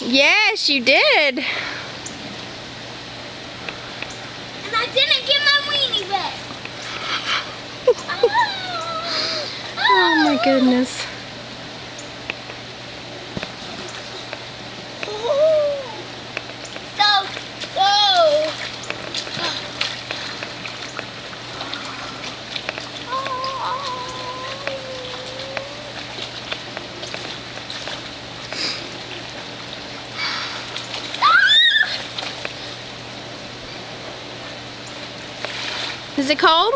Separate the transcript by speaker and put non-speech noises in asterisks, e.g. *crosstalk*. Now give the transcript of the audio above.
Speaker 1: Yes, you did.
Speaker 2: And I didn't get my weenie back. *laughs*
Speaker 1: Oh my goodness. Is it cold?